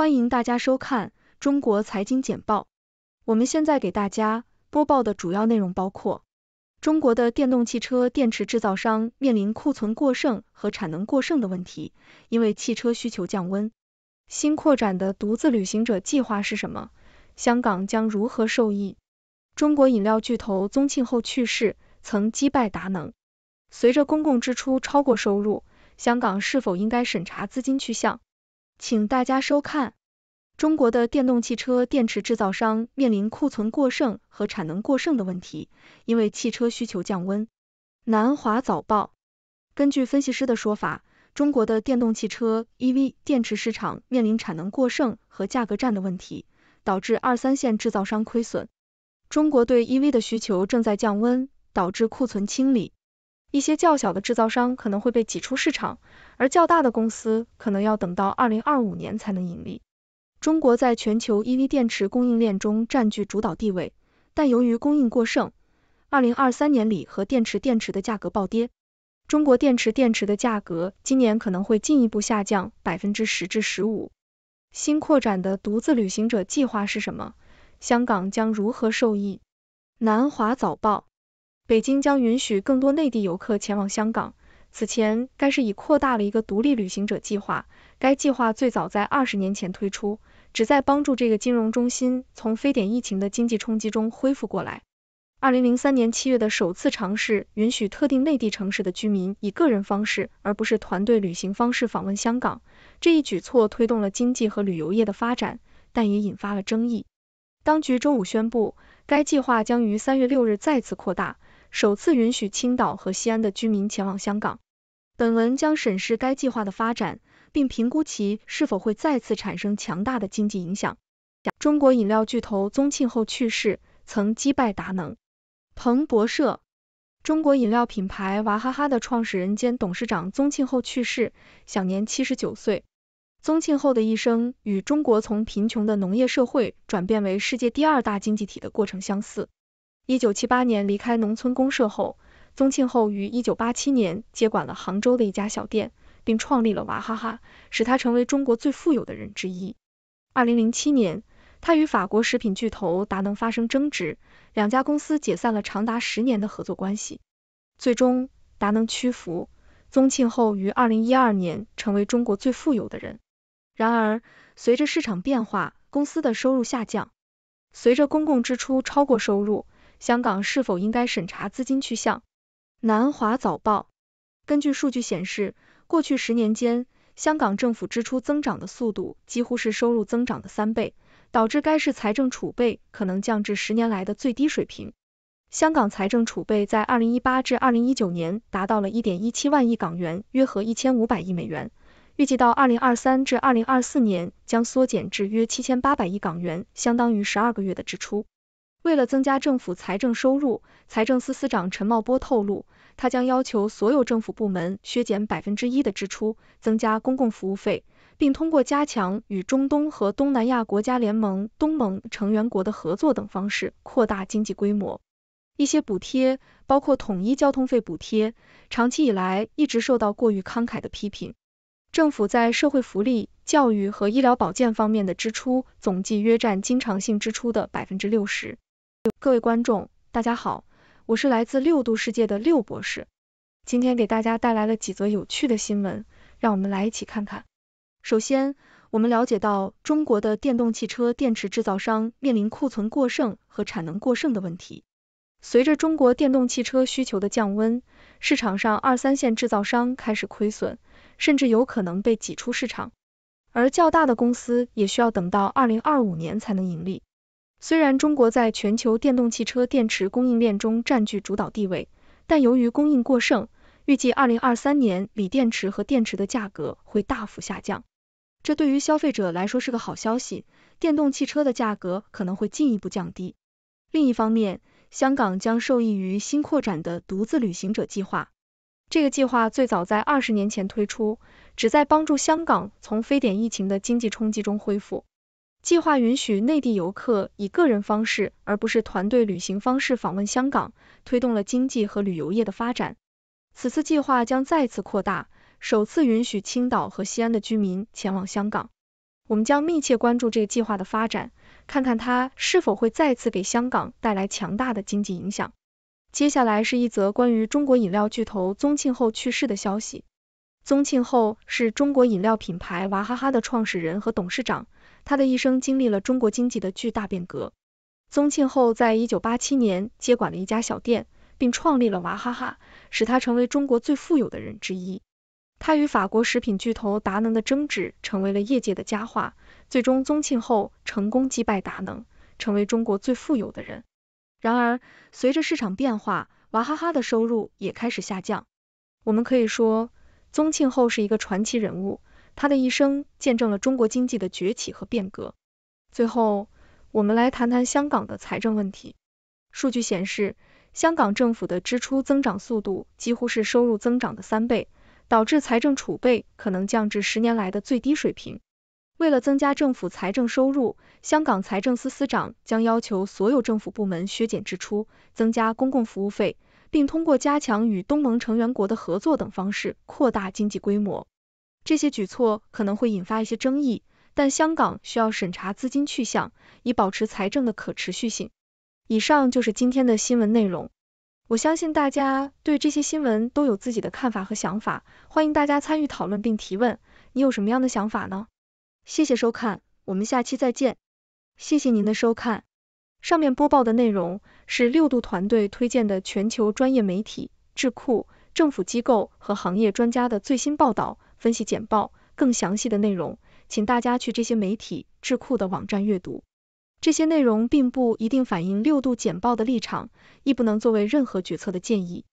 欢迎大家收看中国财经简报。我们现在给大家播报的主要内容包括：中国的电动汽车电池制造商面临库存过剩和产能过剩的问题，因为汽车需求降温。新扩展的独自旅行者计划是什么？香港将如何受益？中国饮料巨头宗庆后去世，曾击败达能。随着公共支出超过收入，香港是否应该审查资金去向？请大家收看。中国的电动汽车电池制造商面临库存过剩和产能过剩的问题，因为汽车需求降温。南华早报，根据分析师的说法，中国的电动汽车 EV 电池市场面临产能过剩和价格战的问题，导致二三线制造商亏损。中国对 EV 的需求正在降温，导致库存清理。一些较小的制造商可能会被挤出市场，而较大的公司可能要等到二零二五年才能盈利。中国在全球 EV 电池供应链中占据主导地位，但由于供应过剩，二零二三年锂和电池电池的价格暴跌。中国电池电池的价格今年可能会进一步下降百分之十至十五。新扩展的独自旅行者计划是什么？香港将如何受益？南华早报。北京将允许更多内地游客前往香港。此前，该市已扩大了一个独立旅行者计划。该计划最早在二十年前推出，旨在帮助这个金融中心从非典疫情的经济冲击中恢复过来。二零零三年七月的首次尝试允许特定内地城市的居民以个人方式，而不是团队旅行方式访问香港。这一举措推动了经济和旅游业的发展，但也引发了争议。当局周五宣布，该计划将于三月六日再次扩大。首次允许青岛和西安的居民前往香港。本文将审视该计划的发展，并评估其是否会再次产生强大的经济影响。中国饮料巨头宗庆后去世，曾击败达能。彭博社，中国饮料品牌娃哈哈的创始人兼董事长宗庆后去世，享年七十九岁。宗庆后的一生与中国从贫穷的农业社会转变为世界第二大经济体的过程相似。一九七八年离开农村公社后，宗庆后于一九八七年接管了杭州的一家小店，并创立了娃哈哈，使他成为中国最富有的人之一。二零零七年，他与法国食品巨头达能发生争执，两家公司解散了长达十年的合作关系。最终，达能屈服，宗庆后于二零一二年成为中国最富有的人。然而，随着市场变化，公司的收入下降，随着公共支出超过收入。香港是否应该审查资金去向？南华早报，根据数据显示，过去十年间，香港政府支出增长的速度几乎是收入增长的三倍，导致该市财政储备可能降至十年来的最低水平。香港财政储备在二零一八至二零一九年达到了一点一七万亿港元，约合一千五百亿美元，预计到二零二三至二零二四年将缩减至约七千八百亿港元，相当于十二个月的支出。为了增加政府财政收入，财政司司长陈茂波透露，他将要求所有政府部门削减百分之一的支出，增加公共服务费，并通过加强与中东和东南亚国家联盟、东盟成员国的合作等方式扩大经济规模。一些补贴，包括统一交通费补贴，长期以来一直受到过于慷慨的批评。政府在社会福利、教育和医疗保健方面的支出总计约占经常性支出的百分之六十。各位观众，大家好，我是来自六度世界的六博士。今天给大家带来了几则有趣的新闻，让我们来一起看看。首先，我们了解到中国的电动汽车电池制造商面临库存过剩和产能过剩的问题。随着中国电动汽车需求的降温，市场上二三线制造商开始亏损，甚至有可能被挤出市场，而较大的公司也需要等到二零二五年才能盈利。虽然中国在全球电动汽车电池供应链中占据主导地位，但由于供应过剩，预计二零二三年锂电池和电池的价格会大幅下降。这对于消费者来说是个好消息，电动汽车的价格可能会进一步降低。另一方面，香港将受益于新扩展的独自旅行者计划。这个计划最早在二十年前推出，旨在帮助香港从非典疫情的经济冲击中恢复。计划允许内地游客以个人方式，而不是团队旅行方式访问香港，推动了经济和旅游业的发展。此次计划将再次扩大，首次允许青岛和西安的居民前往香港。我们将密切关注这个计划的发展，看看它是否会再次给香港带来强大的经济影响。接下来是一则关于中国饮料巨头宗庆后去世的消息。宗庆后是中国饮料品牌娃哈哈的创始人和董事长，他的一生经历了中国经济的巨大变革。宗庆后在一九八七年接管了一家小店，并创立了娃哈哈，使他成为中国最富有的人之一。他与法国食品巨头达能的争执成为了业界的佳话，最终宗庆后成功击败达能，成为中国最富有的人。然而，随着市场变化，娃哈哈的收入也开始下降。我们可以说，宗庆后是一个传奇人物，他的一生见证了中国经济的崛起和变革。最后，我们来谈谈香港的财政问题。数据显示，香港政府的支出增长速度几乎是收入增长的三倍，导致财政储备可能降至十年来的最低水平。为了增加政府财政收入，香港财政司司长将要求所有政府部门削减支出，增加公共服务费，并通过加强与东盟成员国的合作等方式扩大经济规模。这些举措可能会引发一些争议，但香港需要审查资金去向，以保持财政的可持续性。以上就是今天的新闻内容。我相信大家对这些新闻都有自己的看法和想法，欢迎大家参与讨论并提问。你有什么样的想法呢？谢谢收看，我们下期再见。谢谢您的收看。上面播报的内容是六度团队推荐的全球专业媒体、智库、政府机构和行业专家的最新报道、分析简报。更详细的内容，请大家去这些媒体、智库的网站阅读。这些内容并不一定反映六度简报的立场，亦不能作为任何决策的建议。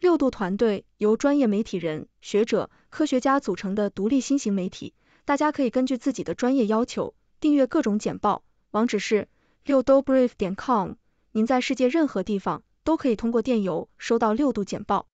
六度团队由专业媒体人、学者、科学家组成的独立新型媒体。大家可以根据自己的专业要求订阅各种简报，网址是六度 brief 点 com。您在世界任何地方都可以通过电邮收到六度简报。